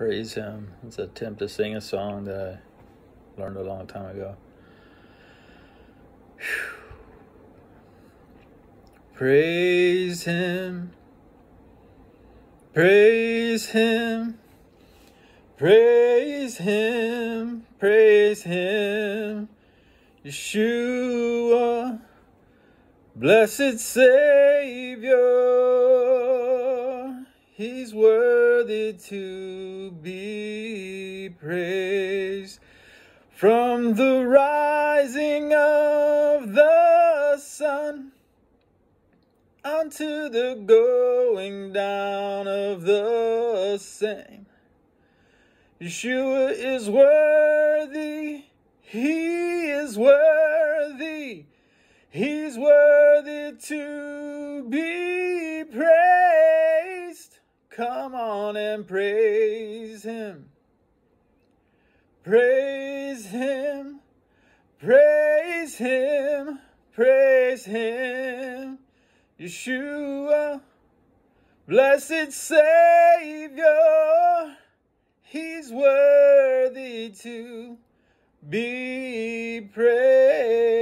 praise Him. It's an attempt to sing a song that I learned a long time ago. Praise Him, praise Him, praise Him, praise Him, Yeshua, blessed Savior. He's worthy to be praised from the rising of the sun unto the going down of the same. Yeshua is worthy, he is worthy, he's worthy to be praised. Come on and praise him. Praise him, praise him, praise him. Yeshua, blessed Savior, He's worthy to be praised.